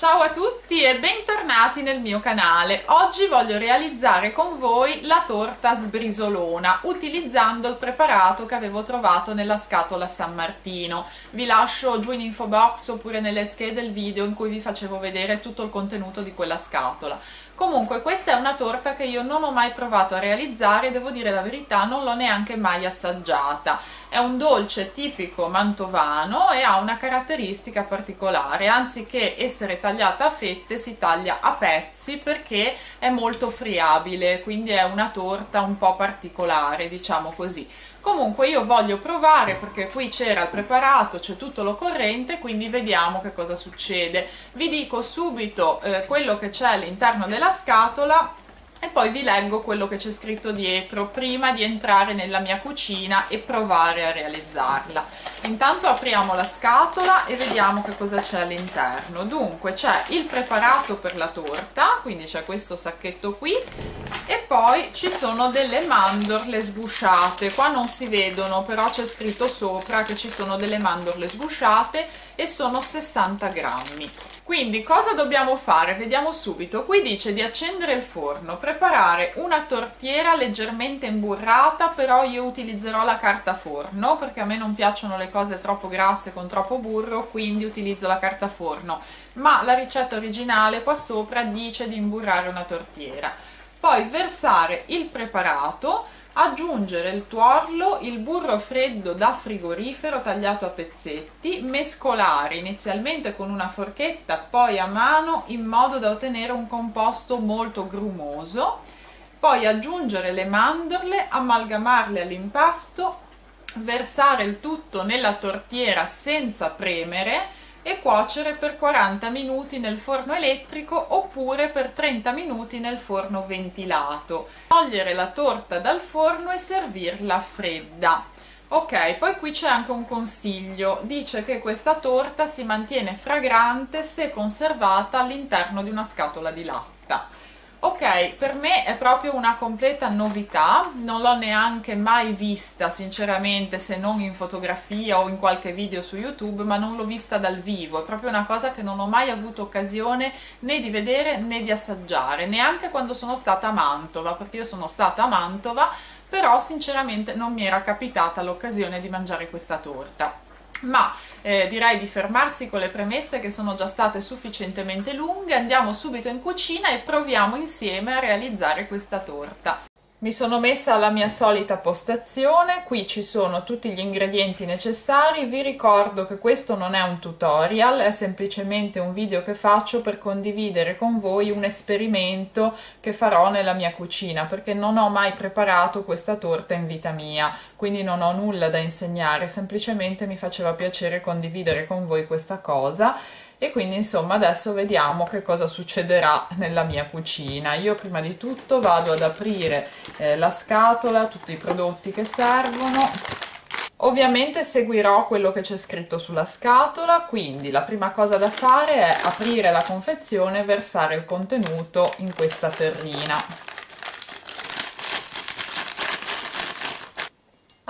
Ciao a tutti e bentornati nel mio canale. Oggi voglio realizzare con voi la torta sbrisolona utilizzando il preparato che avevo trovato nella scatola San Martino. Vi lascio giù in info box oppure nelle schede il video in cui vi facevo vedere tutto il contenuto di quella scatola. Comunque questa è una torta che io non ho mai provato a realizzare, devo dire la verità, non l'ho neanche mai assaggiata. È un dolce tipico mantovano e ha una caratteristica particolare, anziché essere tagliata a fette si taglia a pezzi perché è molto friabile, quindi è una torta un po' particolare, diciamo così. Comunque io voglio provare perché qui c'era il preparato, c'è tutto l'occorrente, quindi vediamo che cosa succede. Vi dico subito eh, quello che c'è all'interno della scatola e poi vi leggo quello che c'è scritto dietro prima di entrare nella mia cucina e provare a realizzarla intanto apriamo la scatola e vediamo che cosa c'è all'interno dunque c'è il preparato per la torta quindi c'è questo sacchetto qui e poi ci sono delle mandorle sgusciate qua non si vedono però c'è scritto sopra che ci sono delle mandorle sgusciate e sono 60 grammi quindi cosa dobbiamo fare? Vediamo subito. Qui dice di accendere il forno, preparare una tortiera leggermente imburrata, però io utilizzerò la carta forno perché a me non piacciono le cose troppo grasse con troppo burro, quindi utilizzo la carta forno. Ma la ricetta originale qua sopra dice di imburrare una tortiera. Poi versare il preparato aggiungere il tuorlo, il burro freddo da frigorifero tagliato a pezzetti, mescolare inizialmente con una forchetta, poi a mano in modo da ottenere un composto molto grumoso, poi aggiungere le mandorle, amalgamarle all'impasto, versare il tutto nella tortiera senza premere e cuocere per 40 minuti nel forno elettrico oppure per 30 minuti nel forno ventilato. Togliere la torta dal forno e servirla fredda. Ok, poi qui c'è anche un consiglio, dice che questa torta si mantiene fragrante se conservata all'interno di una scatola di latta. Ok, per me è proprio una completa novità, non l'ho neanche mai vista sinceramente se non in fotografia o in qualche video su YouTube, ma non l'ho vista dal vivo, è proprio una cosa che non ho mai avuto occasione né di vedere né di assaggiare, neanche quando sono stata a Mantova, perché io sono stata a Mantova, però sinceramente non mi era capitata l'occasione di mangiare questa torta ma eh, direi di fermarsi con le premesse che sono già state sufficientemente lunghe, andiamo subito in cucina e proviamo insieme a realizzare questa torta. Mi sono messa alla mia solita postazione, qui ci sono tutti gli ingredienti necessari, vi ricordo che questo non è un tutorial, è semplicemente un video che faccio per condividere con voi un esperimento che farò nella mia cucina, perché non ho mai preparato questa torta in vita mia, quindi non ho nulla da insegnare, semplicemente mi faceva piacere condividere con voi questa cosa e quindi insomma adesso vediamo che cosa succederà nella mia cucina io prima di tutto vado ad aprire eh, la scatola tutti i prodotti che servono Ovviamente seguirò quello che c'è scritto sulla scatola, quindi la prima cosa da fare è aprire la confezione e versare il contenuto in questa terrina.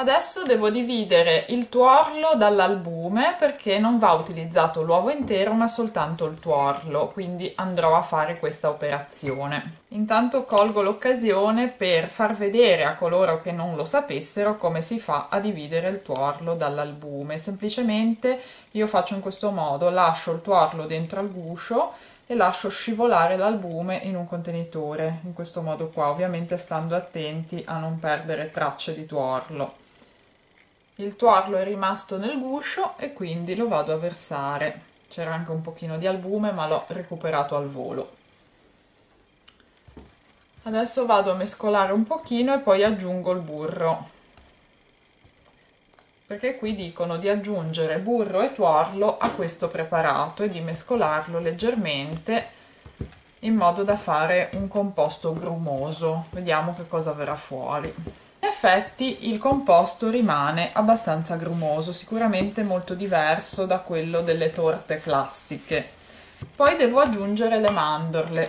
Adesso devo dividere il tuorlo dall'albume perché non va utilizzato l'uovo intero ma soltanto il tuorlo, quindi andrò a fare questa operazione. Intanto colgo l'occasione per far vedere a coloro che non lo sapessero come si fa a dividere il tuorlo dall'albume. Semplicemente io faccio in questo modo, lascio il tuorlo dentro al guscio e lascio scivolare l'albume in un contenitore, in questo modo qua, ovviamente stando attenti a non perdere tracce di tuorlo il tuorlo è rimasto nel guscio e quindi lo vado a versare. C'era anche un pochino di albume ma l'ho recuperato al volo. Adesso vado a mescolare un pochino e poi aggiungo il burro. Perché qui dicono di aggiungere burro e tuorlo a questo preparato e di mescolarlo leggermente in modo da fare un composto grumoso. Vediamo che cosa verrà fuori effetti il composto rimane abbastanza grumoso, sicuramente molto diverso da quello delle torte classiche. Poi devo aggiungere le mandorle.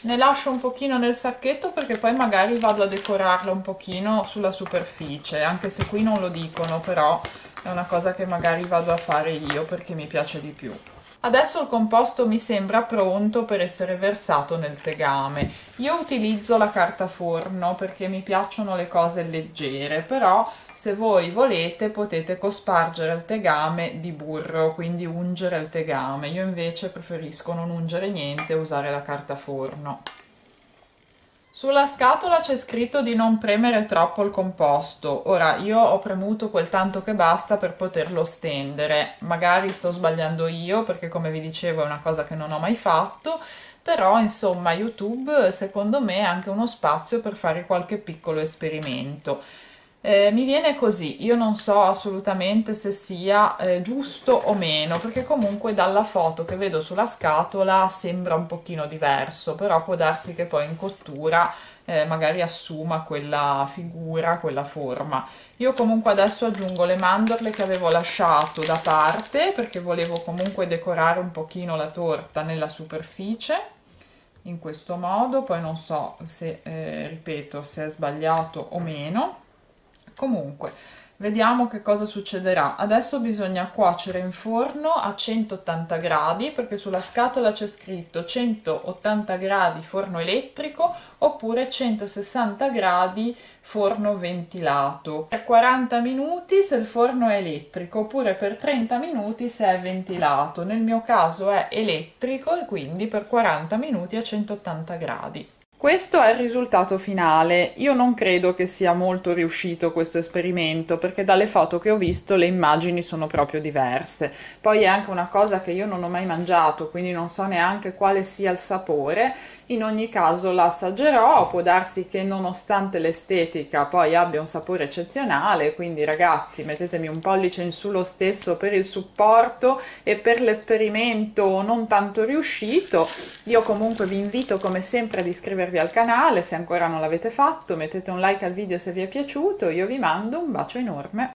Ne lascio un pochino nel sacchetto perché poi magari vado a decorarlo un pochino sulla superficie, anche se qui non lo dicono, però è una cosa che magari vado a fare io perché mi piace di più. Adesso il composto mi sembra pronto per essere versato nel tegame. Io utilizzo la carta forno perché mi piacciono le cose leggere, però se voi volete potete cospargere il tegame di burro, quindi ungere il tegame. Io invece preferisco non ungere niente e usare la carta forno. Sulla scatola c'è scritto di non premere troppo il composto. Ora, io ho premuto quel tanto che basta per poterlo stendere. Magari sto sbagliando io, perché come vi dicevo è una cosa che non ho mai fatto, però insomma YouTube secondo me è anche uno spazio per fare qualche piccolo esperimento. Eh, mi viene così, io non so assolutamente se sia eh, giusto o meno, perché comunque dalla foto che vedo sulla scatola sembra un pochino diverso, però può darsi che poi in cottura eh, magari assuma quella figura, quella forma. Io comunque adesso aggiungo le mandorle che avevo lasciato da parte, perché volevo comunque decorare un pochino la torta nella superficie, in questo modo, poi non so se, eh, ripeto, se è sbagliato o meno Comunque, vediamo che cosa succederà. Adesso bisogna cuocere in forno a 180 gradi perché sulla scatola c'è scritto 180 gradi forno elettrico oppure 160 gradi forno ventilato. Per 40 minuti se il forno è elettrico oppure per 30 minuti se è ventilato. Nel mio caso è elettrico e quindi per 40 minuti a 180 gradi. Questo è il risultato finale. Io non credo che sia molto riuscito questo esperimento perché dalle foto che ho visto le immagini sono proprio diverse. Poi è anche una cosa che io non ho mai mangiato, quindi non so neanche quale sia il sapore in ogni caso la assaggerò, può darsi che nonostante l'estetica poi abbia un sapore eccezionale, quindi ragazzi mettetemi un pollice in su lo stesso per il supporto e per l'esperimento non tanto riuscito. Io comunque vi invito come sempre ad iscrivervi al canale se ancora non l'avete fatto, mettete un like al video se vi è piaciuto, io vi mando un bacio enorme.